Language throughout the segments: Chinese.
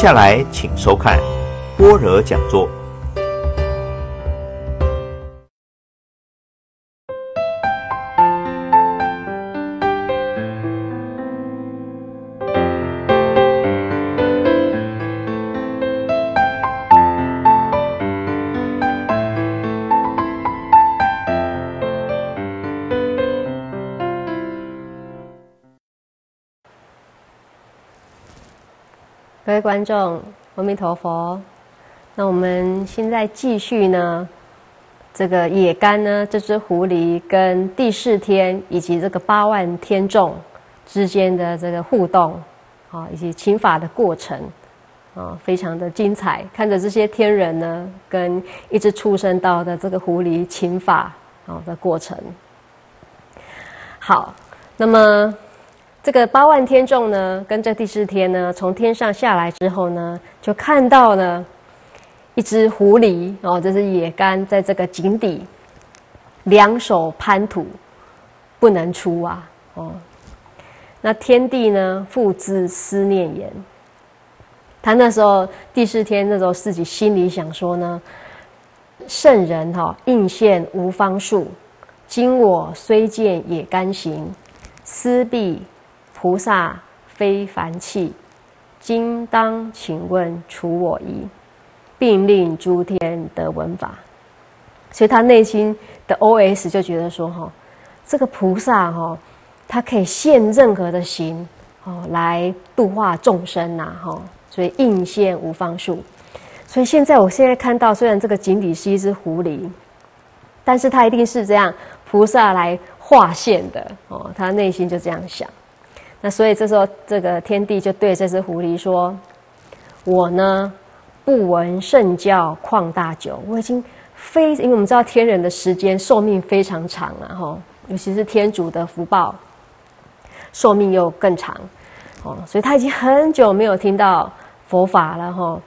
下来，请收看般若讲座。位观众，阿弥陀佛。那我们现在继续呢，这个野干呢，这只狐狸跟第四天以及这个八万天众之间的这个互动，啊，以及请法的过程，啊，非常的精彩。看着这些天人呢，跟一直出生到的这个狐狸请法啊的过程。好，那么。这个八万天众呢，跟这第四天呢，从天上下来之后呢，就看到了一只狐狸哦，这是野干在这个井底，两手攀土，不能出啊哦。那天帝呢，复自思念言，他那时候第四天那时候自己心里想说呢，圣人哈应现无方术，今我虽见野干行，思必。菩萨非凡器，今当请问除我疑，并令诸天得闻法。所以他内心的 O.S 就觉得说：哈，这个菩萨哈，他可以现任何的形哦，来度化众生呐哈。所以应现无方术。所以现在我现在看到，虽然这个井底是一只狐狸，但是他一定是这样菩萨来化现的哦。他内心就这样想。那所以这时候，这个天帝就对这只狐狸说：“我呢，不闻圣教旷大久，我已经非因为我们知道天人的时间寿命非常长啊，哈，尤其是天主的福报，寿命又更长，哦，所以他已经很久没有听到佛法了，哈。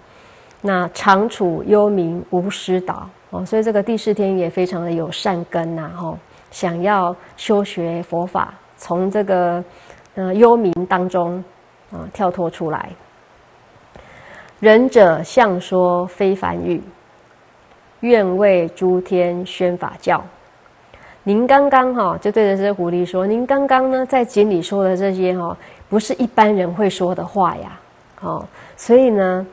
那长处幽冥无师导，哦，所以这个第四天也非常的有善根呐，哈，想要修学佛法，从这个。”呃，幽冥当中啊，跳脱出来。仁者相说非凡语，愿为诸天宣法教。您刚刚哈就对着这狐狸说：“您刚刚呢在井里说的这些哈，不是一般人会说的话呀。哦，所以呢，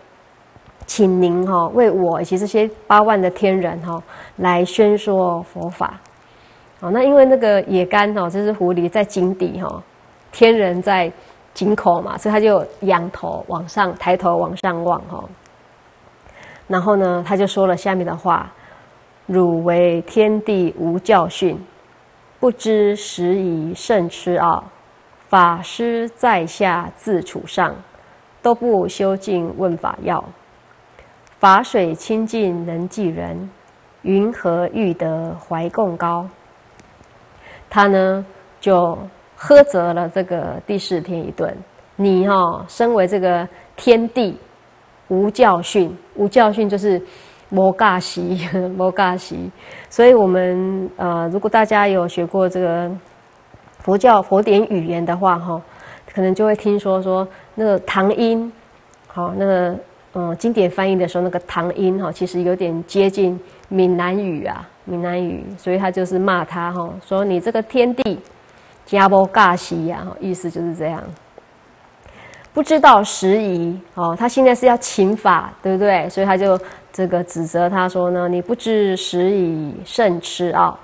请您哈为我以及这些八万的天人哈来宣说佛法。哦，那因为那个野干哈，这只狐狸在井底哈。”天人在井口嘛，所以他就仰头往上抬头往上望哈。然后呢，他就说了下面的话：“汝为天地无教训，不知时宜甚痴傲。法师在下自处上，都不修静问法要。法水清净能济人，云何欲得怀共高？”他呢就。呵责了这个第四天一顿，你哈身为这个天地无教训，无教训就是摩嘎西摩嘎西，所以我们呃，如果大家有学过这个佛教佛典语言的话哈，可能就会听说说那个唐音，好那个嗯经典翻译的时候那个唐音哈，其实有点接近闽南语啊闽南语，所以他就是骂他哈，说你这个天地。加波尬西呀，意思就是这样。不知道时宜哦，他现在是要请法，对不对？所以他就这个指责他说呢，你不知时宜，甚痴傲。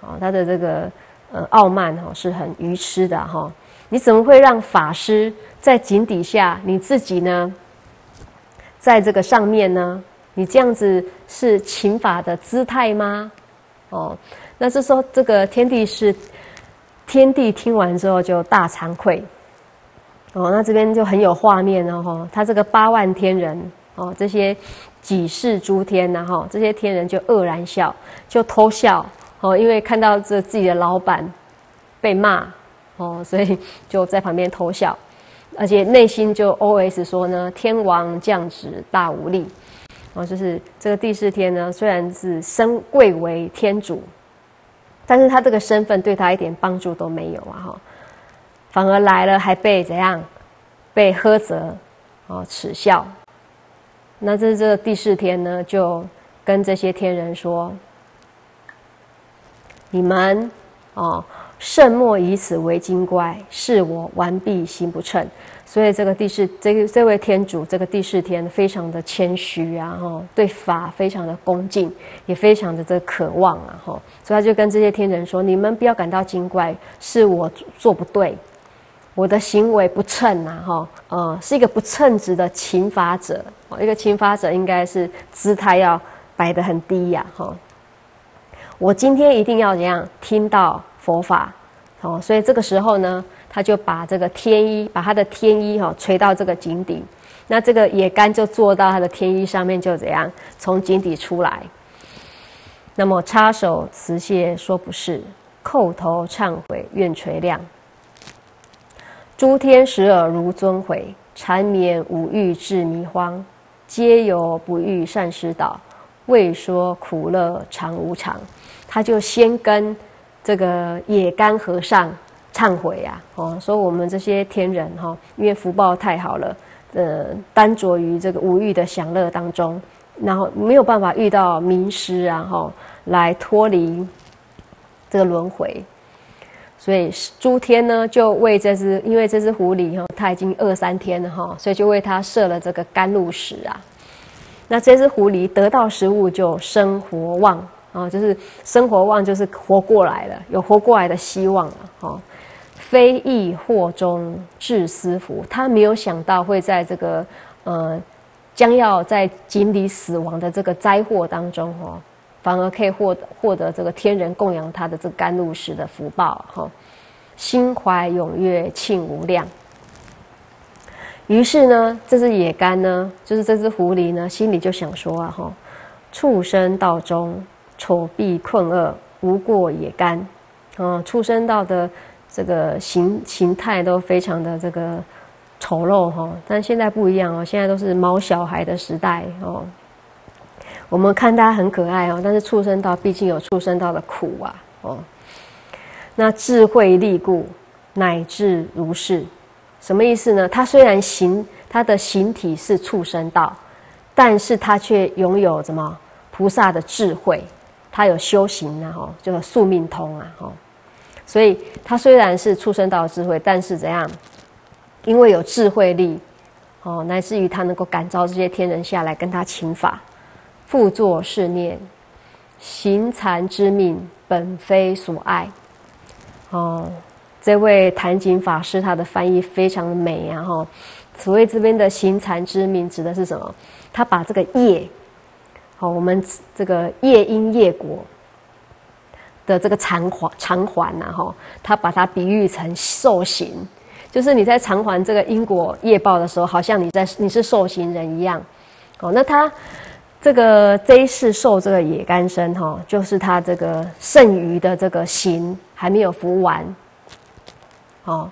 哦，他的这个呃傲慢哈是很愚痴的哈。你怎么会让法师在井底下，你自己呢，在这个上面呢？你这样子是请法的姿态吗？哦，那是说这个天地是。天帝听完之后就大惭愧，哦，那这边就很有画面了哈。他这个八万天人哦，这些几世诸天呐哈，这些天人就愕然笑，就偷笑哦，因为看到这自己的老板被骂哦，所以就在旁边偷笑，而且内心就 O.S 说呢：天王降旨大无力哦，就是这个第四天呢，虽然是身贵为天主。但是他这个身份对他一点帮助都没有啊！哈，反而来了还被怎样？被呵责啊耻笑。那这这第四天呢，就跟这些天人说：“你们哦，圣莫以此为精怪，是我完璧行不称。”所以这个第四，这个这位天主，这个第四天非常的谦虚啊，哈，对法非常的恭敬，也非常的这渴望啊，哈，所以他就跟这些天人说：“你们不要感到惊怪，是我做不对，我的行为不称啊，哈，呃，是一个不称职的勤法者。一个勤法者应该是姿态要摆得很低呀，哈。我今天一定要怎样听到佛法，哦，所以这个时候呢。”他就把这个天衣，把他的天衣哈垂到这个井底，那这个野干就坐到他的天衣上面，就怎样从井底出来。那么插手辞谢说不是，叩头忏悔愿垂亮。诸天使耳如尊回，缠绵五欲至迷荒，皆有不欲善师导，未说苦乐常无常。他就先跟这个野干和尚。忏悔呀，哦，说我们这些天人哈，因为福报太好了，呃，单着于这个无欲的享乐当中，然后没有办法遇到名师啊，哈，来脱离这个轮回，所以诸天呢就为这只，因为这只狐狸哈，它已经饿三天了哈，所以就为它设了这个甘露石啊。那这只狐狸得到食物就生活旺啊，就是生活旺就是活过来了，有活过来的希望了，哈。非易祸中致思福，他没有想到会在这个呃将要在井里死亡的这个灾祸当中哦，反而可以获得获得这个天人供养他的这个甘露时的福报哈，心怀踊跃庆无量。于是呢，这只野干呢，就是这只狐狸呢，心里就想说啊哈，畜生道中丑婢困厄，无过也干，啊，畜生道的。这个形形态都非常的这个丑陋哈，但现在不一样哦，现在都是毛小孩的时代哦。我们看他很可爱哦，但是畜生道毕竟有畜生道的苦啊哦。那智慧力故，乃至如是，什么意思呢？他虽然形他的形体是畜生道，但是他却拥有什么菩萨的智慧，他有修行啊哈，就是宿命通啊吼。所以，他虽然是出生到智慧，但是怎样？因为有智慧力，哦，乃至于他能够感召这些天人下来跟他请法，复作是念：行禅之命本非所爱。哦，这位谭景法师他的翻译非常的美啊！哈，所谓这边的行禅之命指的是什么？他把这个业，好，我们这个夜因夜果。的这个偿还偿还呐，哈，他把它比喻成受刑，就是你在偿还这个因果业报的时候，好像你在你是受刑人一样，哦，那他这个这一世受这个野干身哈，就是他这个剩余的这个刑还没有服完，哦，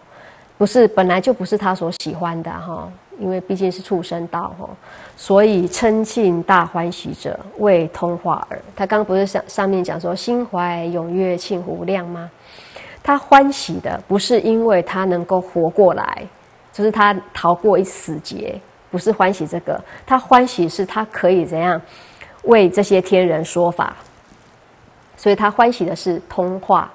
不是本来就不是他所喜欢的哈。因为毕竟是畜生道哈，所以称庆大欢喜者为通化耳。他刚刚不是上上面讲说心怀踊跃庆无量吗？他欢喜的不是因为他能够活过来，就是他逃过一死劫，不是欢喜这个。他欢喜是他可以怎样为这些天人说法，所以他欢喜的是通化。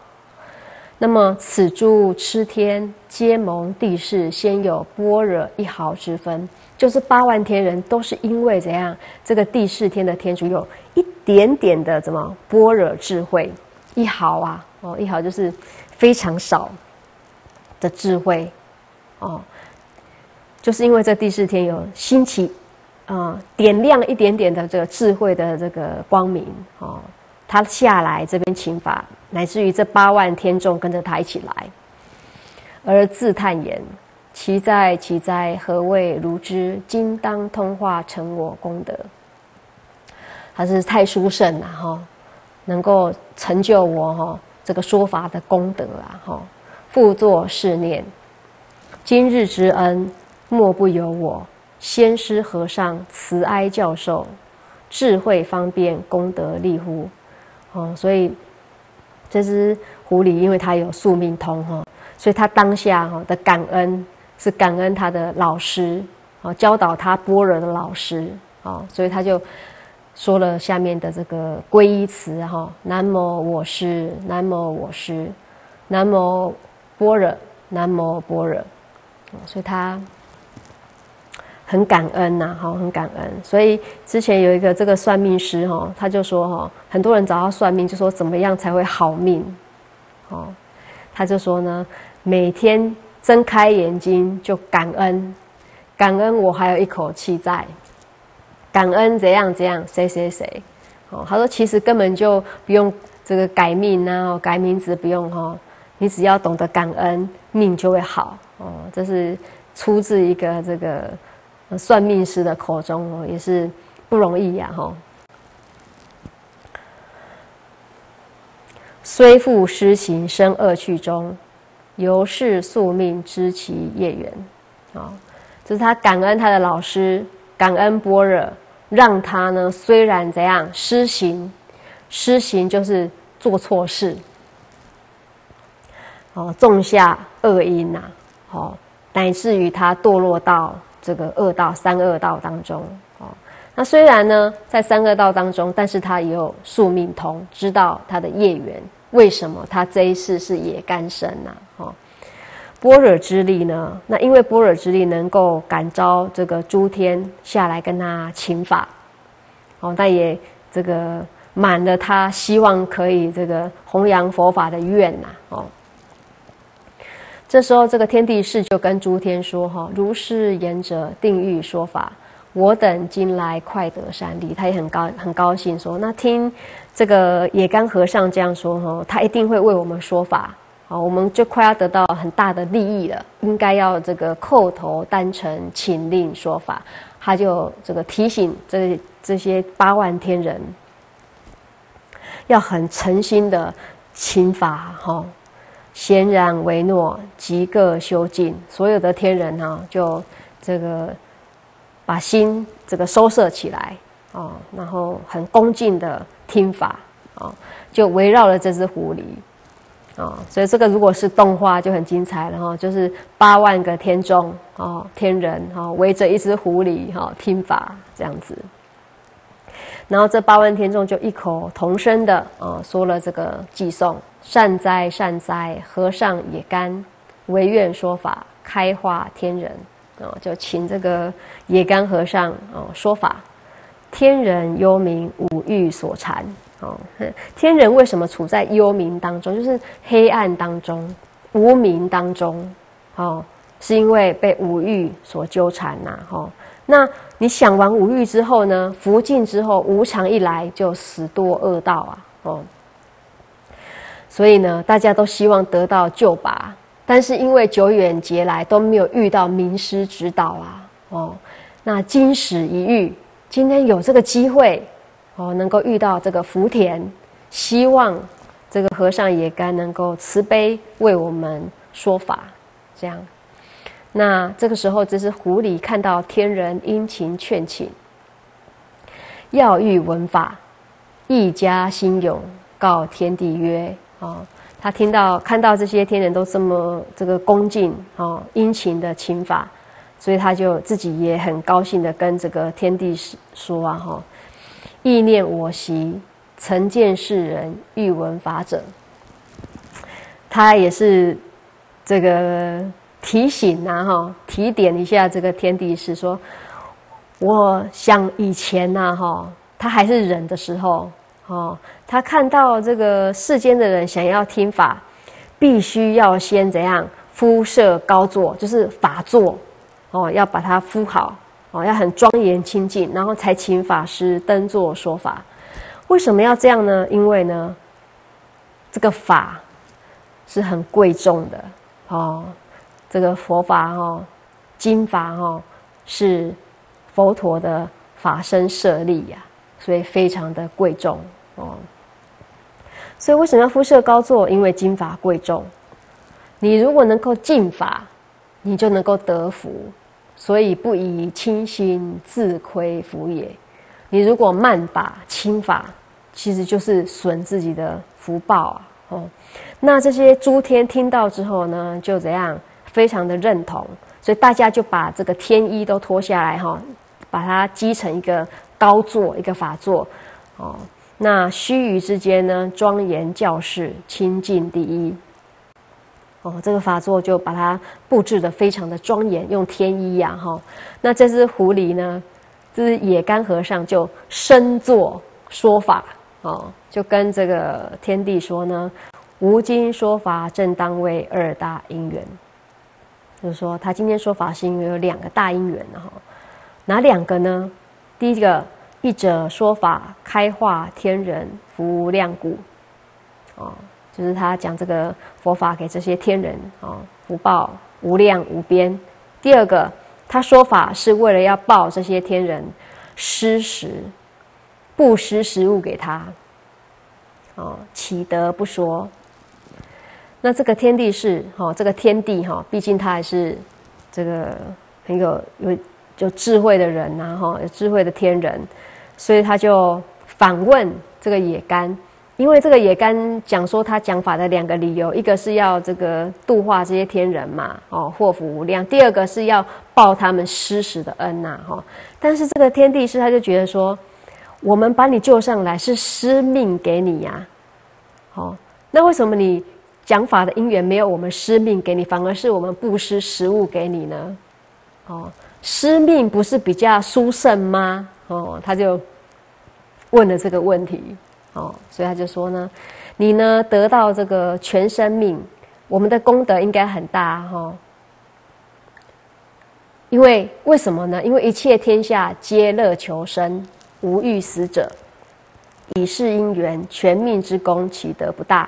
那么此诸痴天皆蒙地势，先有般若一毫之分，就是八万天人都是因为怎样？这个第四天的天主有一点点的怎么般若智慧，一毫啊，哦，一毫就是非常少的智慧，哦，就是因为这第四天有兴起，啊，点亮一点点的这个智慧的这个光明，哦。他下来这边请法，乃至于这八万天众跟着他一起来，而自叹言：“其哉其哉，何谓如之？今当通化成我功德。”他是太殊胜了哈，能够成就我哈这个说法的功德啊哈。复作是念：今日之恩，莫不由我先师和尚慈哀教授，智慧方便，功德利乎？哦，所以这只狐狸，因为它有宿命通哈，所以它当下哈的感恩是感恩他的老师哦，教导他般若的老师，哦，所以他就说了下面的这个皈依词哈：南无我师，南无我师，南无般若，南无般若。所以他很感恩呐，哈，很感恩。所以之前有一个这个算命师哈，他就说哈，很多人找他算命，就说怎么样才会好命，哦，他就说呢，每天睁开眼睛就感恩。感恩我还有一口气在，感恩怎样怎样谁谁谁，哦，他说其实根本就不用这个改命啊，改名字不用哈，你只要懂得感恩，命就会好哦。这是出自一个这个算命师的口中哦，也是不容易呀哈。虽复施行生恶趣中，由是宿命知其业缘啊。就是他感恩他的老师，感恩般若，让他呢虽然怎样施行，施行就是做错事，哦，种下恶因呐，哦，乃至于他堕落到这个恶道三恶道当中，哦，那虽然呢在三恶道当中，但是他也有宿命通，知道他的业缘，为什么他这一世是野干生呐，哦。般若之力呢？那因为般若之力能够感召这个诸天下来跟他请法，哦，但也这个满了他希望可以这个弘扬佛法的愿呐，哦。这时候这个天地士就跟诸天说：“哈，如是言者定欲说法，我等今来快得善利。”他也很高很高兴说：“那听这个野干和尚这样说，哈，他一定会为我们说法。”好，我们就快要得到很大的利益了，应该要这个叩头单诚请令说法。他就这个提醒这这些八万天人，要很诚心的请法哈，显然为诺，即个修净。所有的天人哈，就这个把心这个收摄起来啊，然后很恭敬的听法啊，就围绕了这只狐狸。啊，所以这个如果是动画就很精彩了哈，就是八万个天众啊，天人哈围着一只狐狸哈听法这样子，然后这八万天众就异口同声的啊说了这个寄颂：善哉善哉，和尚也甘，唯愿说法开化天人啊，就请这个也甘和尚哦说法，天人幽冥五欲所缠。哦，天人为什么处在幽冥当中？就是黑暗当中、无明当中。哦，是因为被五欲所纠缠呐。哈，那你想完五欲之后呢？福尽之后，无常一来就死堕恶道啊。哦，所以呢，大家都希望得到救拔，但是因为久远劫来都没有遇到名师指导啊。哦，那今时一遇，今天有这个机会。哦，能够遇到这个福田，希望这个和尚也该能够慈悲为我们说法，这样。那这个时候，这是狐狸看到天人殷勤劝请，要欲闻法，一家心勇，告天地曰：啊，他听到看到这些天人都这么这个恭敬哦殷勤的请法，所以他就自己也很高兴的跟这个天地说啊，哈。意念我习，曾见世人欲闻法者。他也是这个提醒呐，哈，提点一下这个天地是，说，我想以前呐，哈，他还是人的时候，哦，他看到这个世间的人想要听法，必须要先怎样敷设高座，就是法座，哦，要把它敷好。哦，要很庄严清净，然后才请法师登座说法。为什么要这样呢？因为呢，这个法是很贵重的哦。这个佛法哦，经法哦，是佛陀的法身舍利呀，所以非常的贵重哦。所以为什么要敷设高座？因为金法贵重。你如果能够进法，你就能够得福。所以不以轻心自亏福也。你如果慢法轻法，其实就是损自己的福报啊！哦，那这些诸天听到之后呢，就怎样？非常的认同，所以大家就把这个天衣都脱下来哈，把它积成一个高座，一个法座，哦，那须臾之间呢，庄严教室，清净第一。哦，这个法座就把它布置的非常的庄严，用天衣呀，哈。那这只狐狸呢，这只野干和尚就身坐说法，哦，就跟这个天地说呢，无今说法正当为二大因缘，就是说他今天说法是因为有两个大因缘哈，哪两个呢？第一个，一者说法开化天人福量故，哦。就是他讲这个佛法给这些天人哦，福报无量无边。第二个，他说法是为了要报这些天人施食，不施食物给他，哦，岂得不说？那这个天地是哈，这个天地哈，毕竟他还是这个很有有有智慧的人呐，哈，有智慧的天人，所以他就反问这个野干。因为这个也干讲说他讲法的两个理由，一个是要这个度化这些天人嘛，哦，祸福无量；第二个是要报他们施食的恩呐，哈。但是这个天地师他就觉得说，我们把你救上来是施命给你呀，好，那为什么你讲法的因缘没有我们施命给你，反而是我们布施食物给你呢？哦，施命不是比较殊胜吗？哦，他就问了这个问题。哦，所以他就说呢，你呢得到这个全生命，我们的功德应该很大哈。因为为什么呢？因为一切天下皆乐求生，无欲死者，以是因缘，全命之功岂得不大？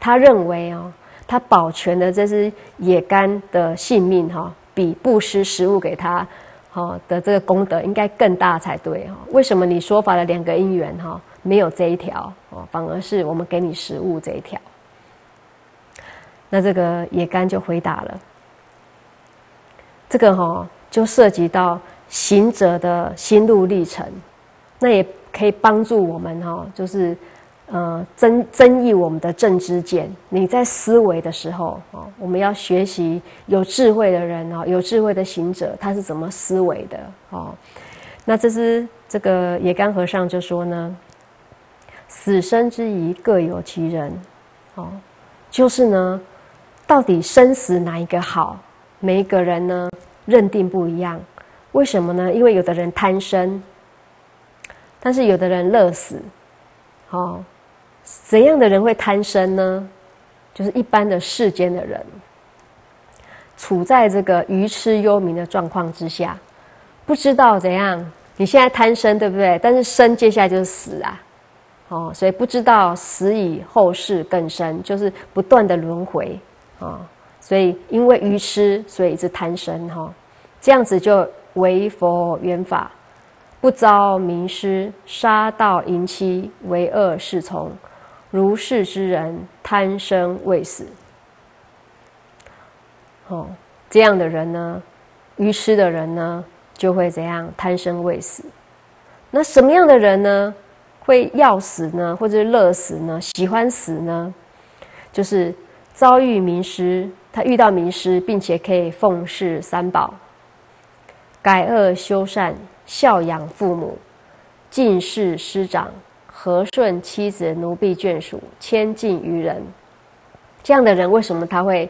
他认为哦，他保全的这只野干的性命哈，比布施食物给他好的这个功德应该更大才对哈。为什么你说法的两个因缘哈？没有这一条哦，反而是我们给你食物这一条。那这个野干就回答了，这个哈就涉及到行者的心路历程，那也可以帮助我们哈，就是呃增增益我们的正知见。你在思维的时候哦，我们要学习有智慧的人哦，有智慧的行者他是怎么思维的哦。那这是这个野干和尚就说呢。死生之疑各有其人，哦，就是呢，到底生死哪一个好？每一个人呢认定不一样。为什么呢？因为有的人贪生，但是有的人乐死。哦，怎样的人会贪生呢？就是一般的世间的人，处在这个愚痴幽冥的状况之下，不知道怎样。你现在贪生，对不对？但是生接下来就是死啊。哦，所以不知道死以后世更深，就是不断的轮回啊。所以因为愚痴，所以一直贪生哈。这样子就为佛缘法，不遭名师，杀盗淫妻，为恶是从。如是之人，贪生畏死。哦，这样的人呢，愚痴的人呢，就会怎样？贪生畏死。那什么样的人呢？会要死呢，或者乐死呢？喜欢死呢？就是遭遇名师，他遇到名师，并且可以奉事三宝，改恶修善，孝养父母，敬事师长，和顺妻子奴婢眷属，谦敬于人。这样的人，为什么他会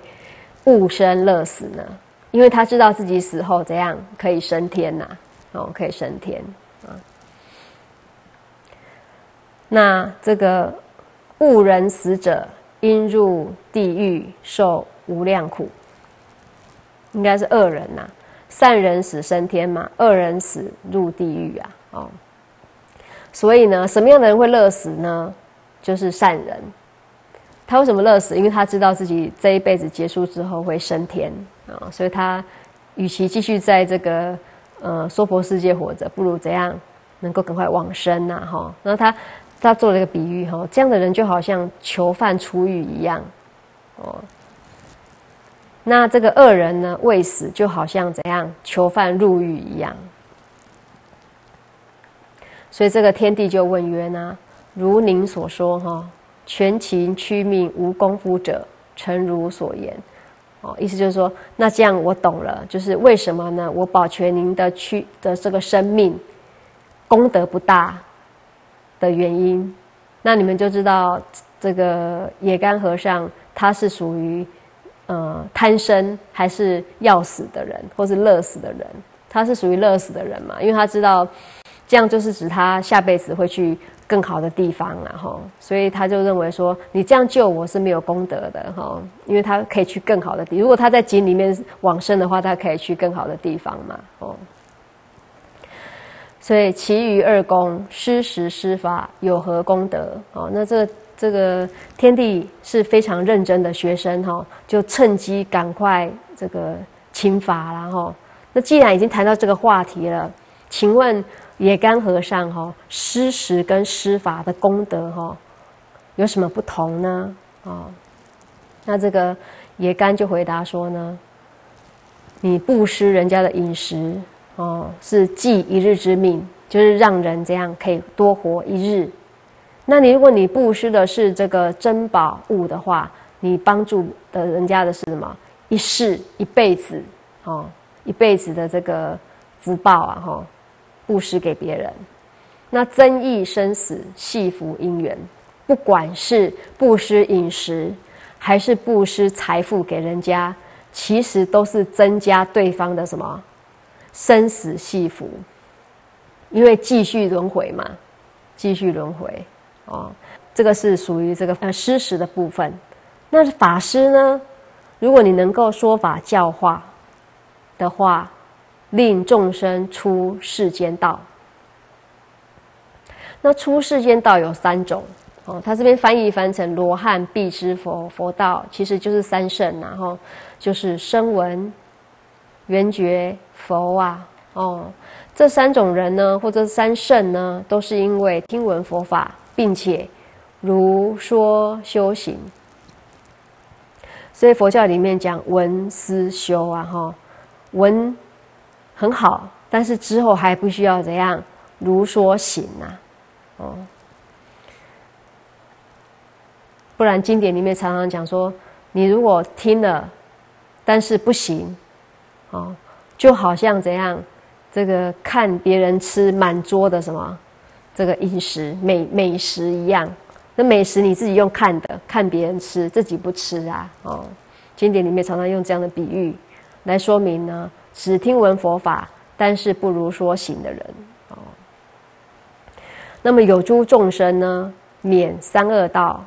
不生乐死呢？因为他知道自己死后怎样可以升天呐，哦，可以升天啊。那这个误人死者，应入地狱受无量苦。应该是恶人呐，善人死升天嘛，恶人死入地狱啊。哦，所以呢，什么样的人会乐死呢？就是善人。他为什么乐死？因为他知道自己这一辈子结束之后会升天啊，所以他与其继续在这个呃娑婆世界活着，不如怎样能够赶快往生呐？哈，然后他。他做了一个比喻哈，这样的人就好像囚犯出狱一样，哦。那这个恶人呢，未死就好像怎样囚犯入狱一样。所以这个天帝就问曰呢：如您所说哈，全情屈命无功夫者，诚如所言，哦，意思就是说，那这样我懂了，就是为什么呢？我保全您的躯的这个生命，功德不大的原因，那你们就知道这个野干和尚他是属于呃贪生还是要死的人，或是乐死的人？他是属于乐死的人嘛？因为他知道这样就是指他下辈子会去。更好的地方啊，哈，所以他就认为说，你这样救我是没有功德的，哈，因为他可以去更好的地。如果他在井里面往生的话，他可以去更好的地方嘛，哦。所以其余二公施食施法有何功德？哦，那这这个天帝是非常认真的学生，哈，就趁机赶快这个请法然后，那既然已经谈到这个话题了，请问。野干和尚哈施食跟施法的功德哈有什么不同呢？哦，那这个野干就回答说呢，你布施人家的饮食哦，是济一日之命，就是让人这样可以多活一日。那你如果你布施的是这个珍宝物的话，你帮助的人家的是什么？一世一辈子哦，一辈子的这个福报啊哈。布施给别人，那增益生死，系福因缘。不管是布施饮食，还是布施财富给人家，其实都是增加对方的什么生死系福，因为继续轮回嘛，继续轮回哦。这个是属于这个呃施食的部分。那法师呢？如果你能够说法教化的话。令众生出世间道。那出世间道有三种哦，他这边翻译翻成罗汉、必知佛、佛道，其实就是三圣，然后就是声闻、缘觉、佛啊。哦，这三种人呢，或者三圣呢，都是因为听闻佛法，并且如说修行。所以佛教里面讲闻思修啊，哈，闻。很好，但是之后还不需要怎样如说行呐，哦，不然经典里面常常讲说，你如果听了，但是不行，哦，就好像怎样，这个看别人吃满桌的什么这个饮食美美食一样，那美食你自己用看的，看别人吃，自己不吃啊，哦，经典里面常常用这样的比喻来说明呢。只听闻佛法，但是不如说行的人，哦。那么有诸众生呢，免三恶道，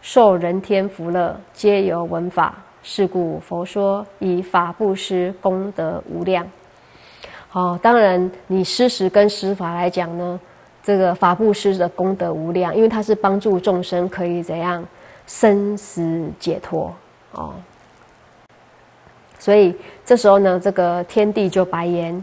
受人天福乐，皆由闻法。是故佛说以法布施，功德无量。好，当然你施食跟施法来讲呢，这个法布施的功德无量，因为它是帮助众生可以怎样生死解脱，哦。所以这时候呢，这个天帝就白言：“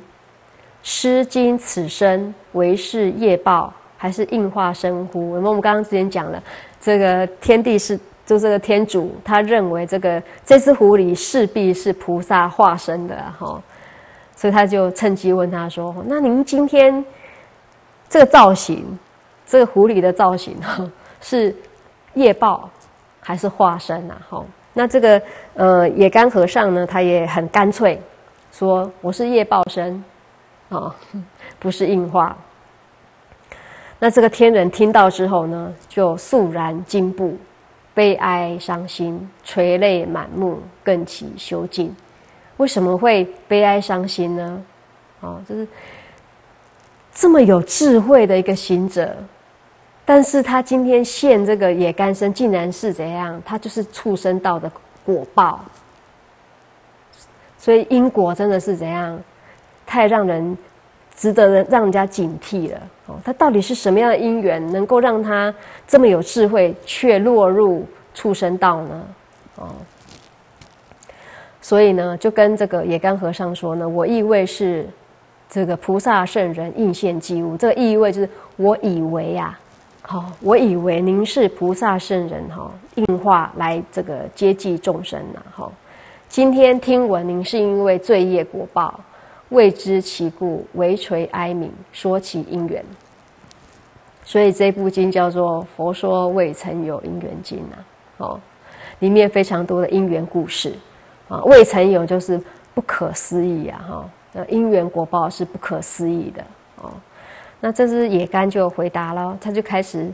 施今此生为是业报，还是应化身乎？”我们刚刚之前讲了，这个天帝是就这个天主，他认为这个这只狐狸势必是菩萨化身的哈，所以他就趁机问他说：“那您今天这个造型，这个狐狸的造型哈，是业报还是化身啊？”哈。那这个呃野干和尚呢，他也很干脆，说我是夜报生，啊，不是硬化。那这个天人听到之后呢，就肃然惊怖，悲哀伤心，垂泪满目，更起修静。为什么会悲哀伤心呢？哦，就是这么有智慧的一个行者。但是他今天现这个野干身，竟然是怎样？他就是畜生道的果报，所以因果真的是怎样？太让人值得人让人家警惕了哦。他到底是什么样的因缘，能够让他这么有智慧，却落入畜生道呢？哦，所以呢，就跟这个野干和尚说呢，我意味是这个菩萨圣人应现机物，这个意味就是我以为呀。好，我以为您是菩萨圣人哈，应化来这个接济众生呐。哈，今天听闻您是因为罪业果报，未知其故，唯垂哀悯，说其因缘。所以这部经叫做《佛说未曾有因缘经》呐。哦，里面非常多的因缘故事。啊，未曾有就是不可思议啊，哈，那因缘果报是不可思议的哦。那这只野干就回答了，他就开始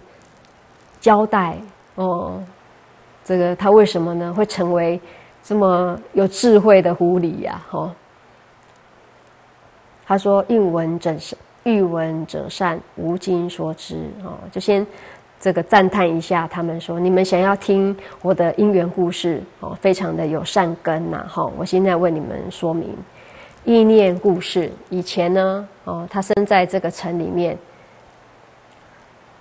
交代哦，这个他为什么呢会成为这么有智慧的狐狸呀？哈，他说：“欲闻者善，欲闻者善，无经说之。”哦，就先这个赞叹一下，他们说：“你们想要听我的因缘故事哦，非常的有善根呐。”哈，我现在为你们说明。意念故事，以前呢，哦，他生在这个城里面，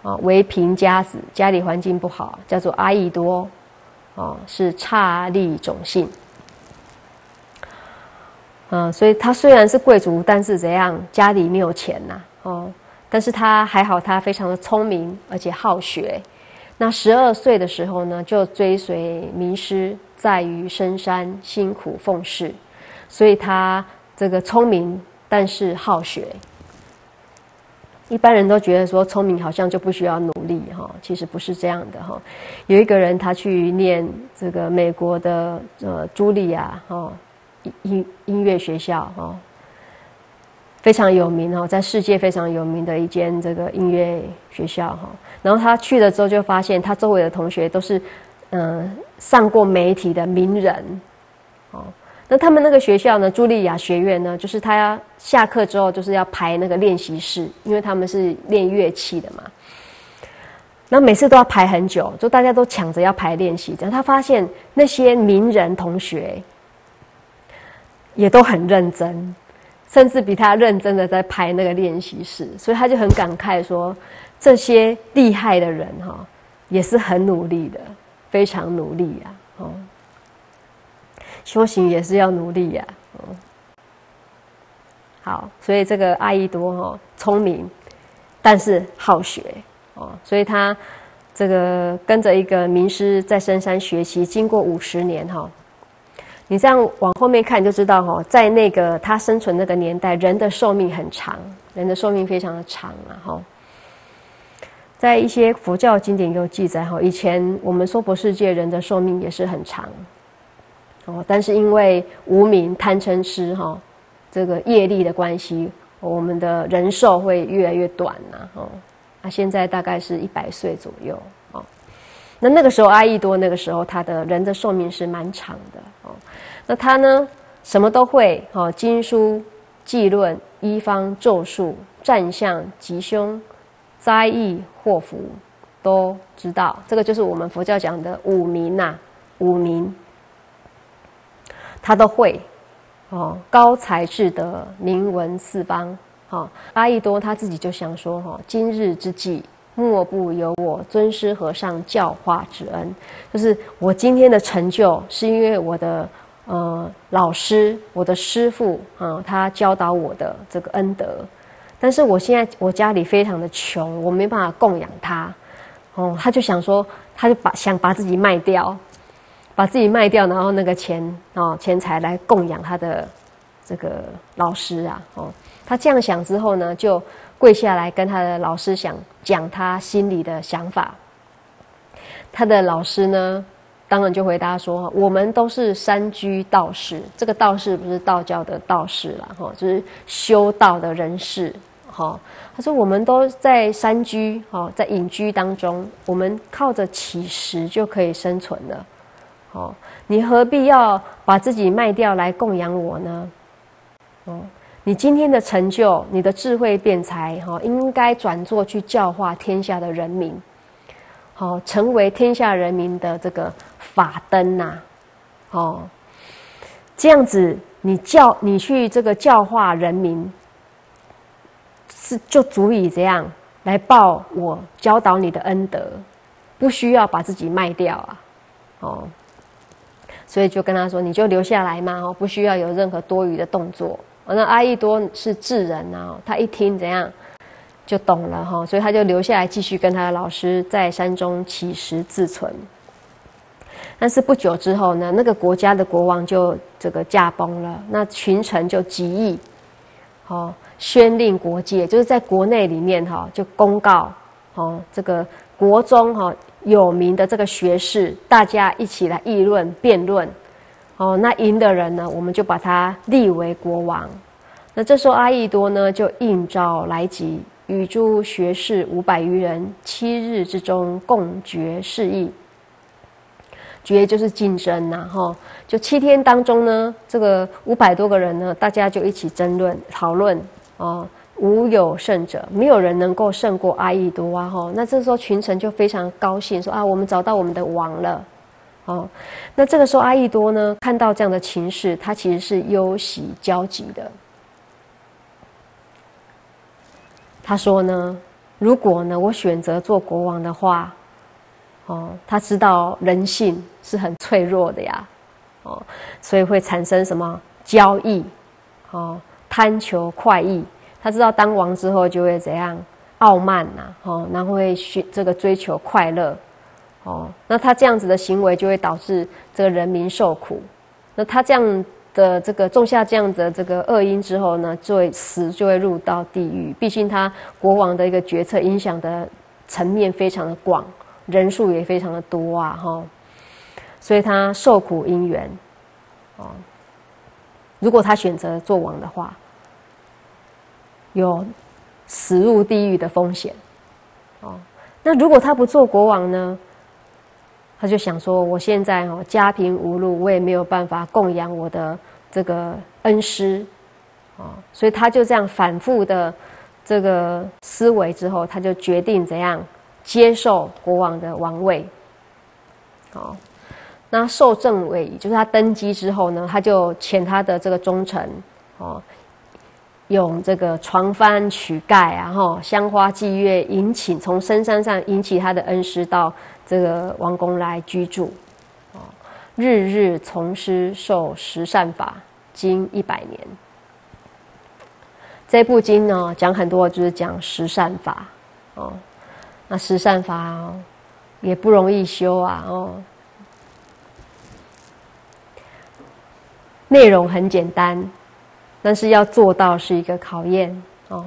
啊，为贫家子，家里环境不好，叫做阿逸多，哦，是刹利种姓，嗯，所以他虽然是贵族，但是怎样，家里没有钱呐，哦，但是他还好，他非常的聪明，而且好学。那十二岁的时候呢，就追随名师，在于深山辛苦奉事，所以他。这个聪明，但是好学。一般人都觉得说聪明好像就不需要努力哈，其实不是这样的哈。有一个人他去念这个美国的呃茱莉亚哈音音乐学校哈，非常有名哈，在世界非常有名的一间这个音乐学校哈。然后他去了之后就发现他周围的同学都是嗯上过媒体的名人。那他们那个学校呢？茱莉亚学院呢？就是他下课之后就是要排那个练习室，因为他们是练乐器的嘛。那每次都要排很久，就大家都抢着要排练习。这样他发现那些名人同学也都很认真，甚至比他认真的在排那个练习室，所以他就很感慨说：这些厉害的人哈，也是很努力的，非常努力呀，哦。修行也是要努力呀，嗯，好，所以这个阿依多哈聪明，但是好学。哦，所以他这个跟着一个名师在深山学习，经过五十年哈，你这样往后面看就知道哈，在那个他生存那个年代，人的寿命很长，人的寿命非常的长啊哈，在一些佛教经典有记载哈，以前我们娑婆世界人的寿命也是很长。但是因为无名贪嗔痴哈，这个业力的关系，我们的人寿会越来越短呐。哦，那现在大概是一百岁左右。哦，那那个时候阿逸多那个时候他的人的寿命是蛮长的。哦，那他呢什么都会。哦，经书、记论、医方、咒术、战相、吉凶、灾异、祸福都知道。这个就是我们佛教讲的五名呐，五名。他都会，哦，高才智德，名闻四方。哈，阿逸多他自己就想说，哈，今日之计，莫不有我尊师和尚教化之恩。就是我今天的成就，是因为我的呃老师，我的师傅啊，他教导我的这个恩德。但是我现在我家里非常的穷，我没办法供养他。哦，他就想说，他就把想把自己卖掉。把自己卖掉，然后那个钱哦钱财来供养他的这个老师啊哦，他这样想之后呢，就跪下来跟他的老师想讲他心里的想法。他的老师呢，当然就回答说：“我们都是山居道士，这个道士不是道教的道士了哈，就是修道的人士哈。”他说：“我们都在山居哈，在隐居当中，我们靠着乞食就可以生存了。”哦，你何必要把自己卖掉来供养我呢？哦，你今天的成就，你的智慧辩才，哈，应该转做去教化天下的人民，好，成为天下人民的这个法灯呐，哦，这样子，你教你去这个教化人民，是就足以这样来报我教导你的恩德，不需要把自己卖掉啊，哦。所以就跟他说：“你就留下来嘛，哦，不需要有任何多余的动作。”那阿逸多是智人啊，他一听怎样就懂了哈，所以他就留下来继续跟他的老师在山中乞食自存。但是不久之后呢，那个国家的国王就这个驾崩了，那群臣就极议，哦，宣令国界，就是在国内里面哈，就公告，哦，这个国中哈。有名的这个学士，大家一起来议论辩论，哦，那赢的人呢，我们就把他立为国王。那这时候阿逸多呢，就应召来即，与诸学士五百余人，七日之中共决事议。决就是竞争呐，哈，就七天当中呢，这个五百多个人呢，大家就一起争论讨论，哦，无有胜者，没有人能够胜过阿逸多啊，哈。那这时候群臣就非常高兴，说啊，我们找到我们的王了，哦。那这个时候阿逸多呢，看到这样的情势，他其实是忧喜交集的。他说呢，如果呢，我选择做国王的话。哦，他知道人性是很脆弱的呀，哦，所以会产生什么交易，哦，贪求快意。他知道当王之后就会怎样傲慢呐，哦，然后会寻这个追求快乐，哦，那他这样子的行为就会导致这个人民受苦。那他这样的这个种下这样子的这个恶因之后呢，就会死，就会入到地狱。毕竟他国王的一个决策影响的层面非常的广。人数也非常的多啊，哈，所以他受苦因缘，哦，如果他选择做王的话，有死入地狱的风险，哦，那如果他不做国王呢？他就想说，我现在哦家贫无路，我也没有办法供养我的这个恩师，哦，所以他就这样反复的这个思维之后，他就决定怎样。接受国王的王位，好，那受政位就是他登基之后呢，他就遣他的这个忠臣，哦，用这个床幡曲盖啊，哈，香花祭月引请，从深山上引起他的恩师到这个王宫来居住，哦，日日从师受十善法，经一百年。这部经呢，讲很多就是讲十善法，哦。那十善法哦，也不容易修啊哦。内容很简单，但是要做到是一个考验哦。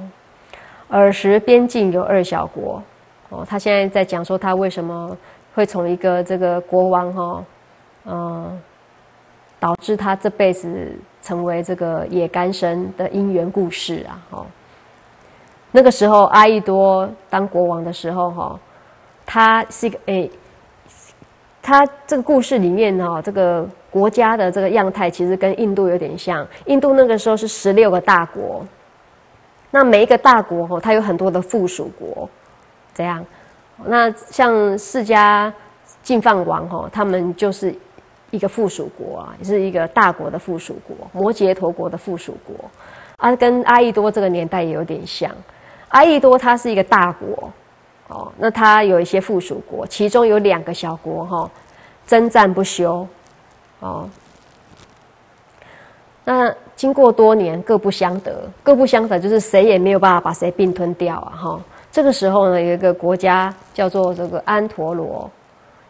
尔时边境有二小国哦，他现在在讲说他为什么会从一个这个国王哈，嗯，导致他这辈子成为这个野干生的因缘故事啊哦。那个时候，阿逸多当国王的时候，哈，他是一个诶，他这个故事里面哈，这个国家的这个样态其实跟印度有点像。印度那个时候是十六个大国，那每一个大国哈，它有很多的附属国，怎样？那像释迦净饭王哈，他们就是一个附属国啊，也是一个大国的附属国，摩羯陀国的附属国，啊，跟阿逸多这个年代也有点像。阿逸多它是一个大国，哦，那它有一些附属国，其中有两个小国哈，征战不休，哦，那经过多年各不相得，各不相得就是谁也没有办法把谁并吞掉啊哈。这个时候呢，有一个国家叫做这个安陀罗，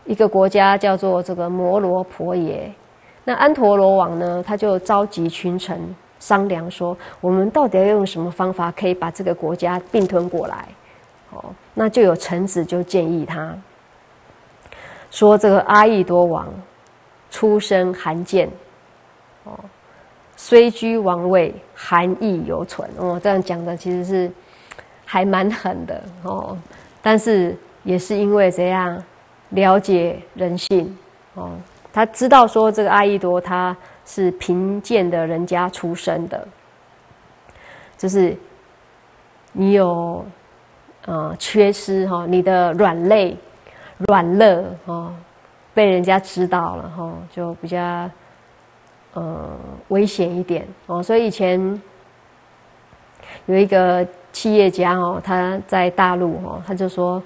一个国家叫做这个摩罗婆耶，那安陀罗王呢，他就召集群臣。商量说，我们到底要用什么方法可以把这个国家并吞过来？哦，那就有臣子就建议他，说这个阿逸多王出身寒贱，哦，虽居王位，寒意犹存。哦，这样讲的其实是还蛮狠的哦，但是也是因为怎样了解人性哦，他知道说这个阿逸多他。是贫贱的人家出身的，就是你有呃缺失哈，你的软肋、软肋哦，被人家知道了哈，就比较呃危险一点哦。所以以前有一个企业家哦，他在大陆哦，他就说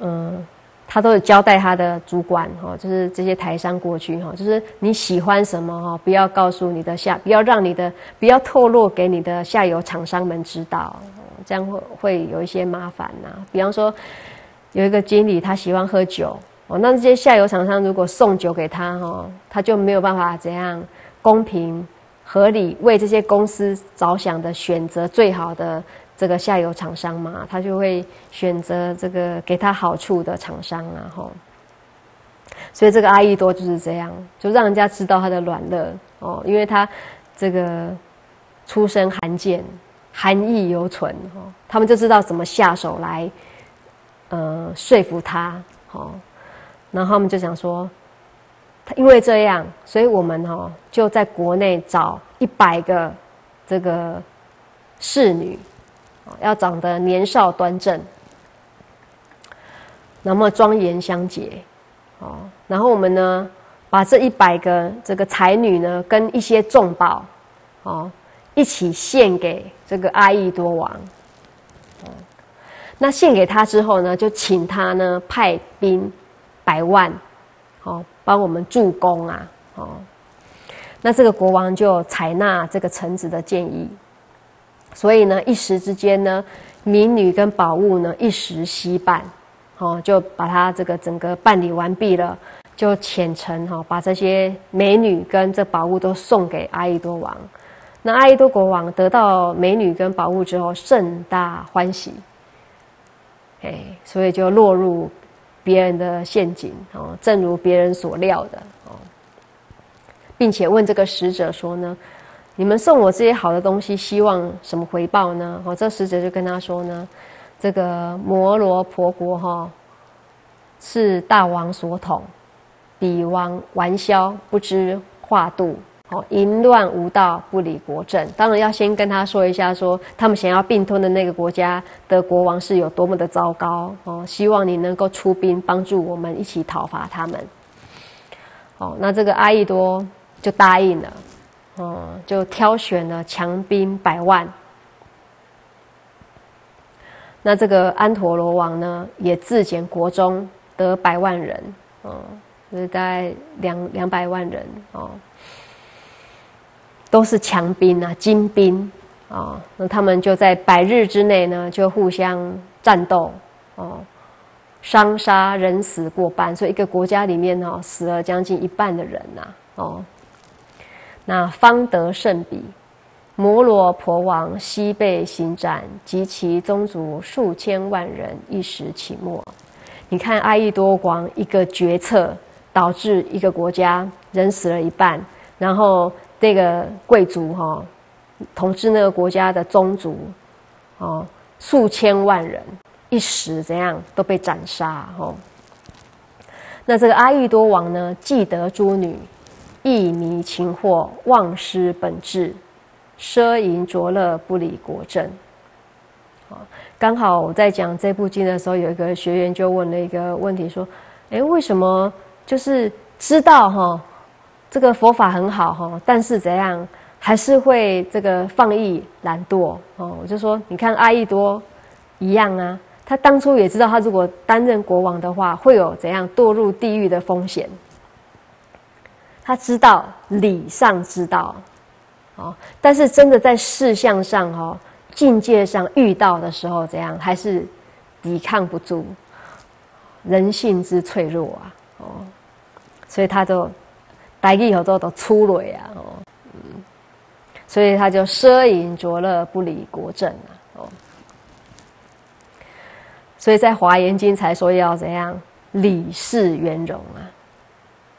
嗯。他都有交代他的主管哈，就是这些台商过去哈，就是你喜欢什么哈，不要告诉你的下，不要让你的，不要透露给你的下游厂商们知道，这样会会有一些麻烦呐。比方说，有一个经理他喜欢喝酒哦，那这些下游厂商如果送酒给他哈，他就没有办法怎样公平合理为这些公司着想的选择最好的。这个下游厂商嘛，他就会选择这个给他好处的厂商，然后，所以这个阿逸多就是这样，就让人家知道他的软肋哦，因为他这个出身罕见，含义犹存哦，他们就知道怎么下手来呃说服他哦，然后他们就想说，因为这样，所以我们哦就在国内找一百个这个侍女，要长得年少端正。那么庄严相结，哦，然后我们呢，把这一百个这个才女呢，跟一些重宝，哦，一起献给这个阿逸多王，那献给他之后呢，就请他呢派兵百万，哦，帮我们助攻啊，哦，那这个国王就采纳这个臣子的建议，所以呢，一时之间呢，民女跟宝物呢，一时稀办。哦，就把他这个整个办理完毕了，就遣臣哈，把这些美女跟这宝物都送给阿伊多王。那阿伊多国王得到美女跟宝物之后，甚大欢喜，哎，所以就落入别人的陷阱哦，正如别人所料的哦，并且问这个使者说呢：“你们送我这些好的东西，希望什么回报呢？”哦，这使者就跟他说呢。这个摩罗婆国哈，是大王所统，彼王玩消不知化度，哦，淫乱无道，不理国政。当然要先跟他说一下，说他们想要并吞的那个国家的国王是有多么的糟糕哦。希望你能够出兵帮助我们一起讨伐他们。哦，那这个阿逸多就答应了，哦，就挑选了强兵百万。那这个安陀罗王呢，也自检国中得百万人，哦，就是大概两两百万人哦，都是强兵啊，精兵啊。那他们就在百日之内呢，就互相战斗，哦，伤杀人死过半，所以一个国家里面哦，死了将近一半的人呐，哦，那方得胜比。摩罗婆王西被行斩，及其宗族数千万人一时起没。你看阿逸多王一个决策，导致一个国家人死了一半，然后这个贵族哈统治那个国家的宗族，哦数千万人一时怎样都被斩杀哦。那这个阿育多王呢，既得诸女，亦迷情惑，忘失本质。奢淫浊乐，不理国政。啊，刚好我在讲这部经的时候，有一个学员就问了一个问题，说：“哎，为什么就是知道哈，这个佛法很好哈，但是怎样还是会这个放逸懒惰？”哦，我就说，你看阿逸多一样啊，他当初也知道，他如果担任国王的话，会有怎样堕入地狱的风险。他知道理上知道。哦，但是真的在事项上哦，境界上遇到的时候，怎样还是抵抗不住人性之脆弱啊！哦，所以他就来以后都都出了呀！哦，嗯，所以他就奢淫浊乐，不理国政啊！哦，所以在华严经才说要怎样理事圆融啊，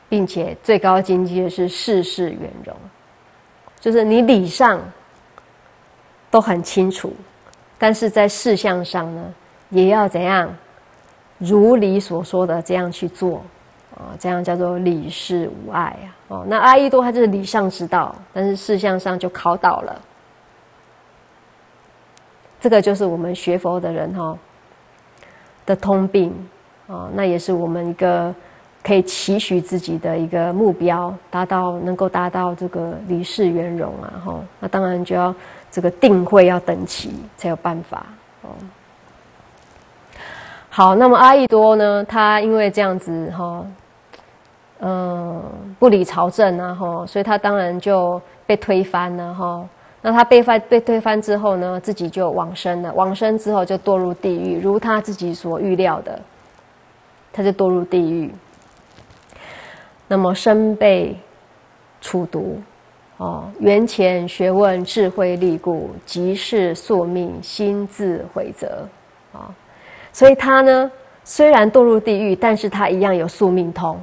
并且最高境界是事事圆融。就是你理上都很清楚，但是在事项上呢，也要怎样如理所说的这样去做啊？这样叫做理事无碍啊！哦，那阿逸多他就是理上知道，但是事项上就考倒了。这个就是我们学佛的人哈的通病啊，那也是我们一个。可以期许自己的一个目标，达到能够达到这个理事圆融啊，哈，那当然就要这个定会要等齐才有办法哦。好，那么阿逸多呢，他因为这样子哈，嗯，不理朝政啊，哈，所以他当然就被推翻了哈。那他被翻被推翻之后呢，自己就往生了，往生之后就堕入地狱，如他自己所预料的，他就堕入地狱。那么身被处毒，哦，缘前学问智慧力故，即是宿命心自悔责，啊，所以他呢虽然堕入地狱，但是他一样有宿命通，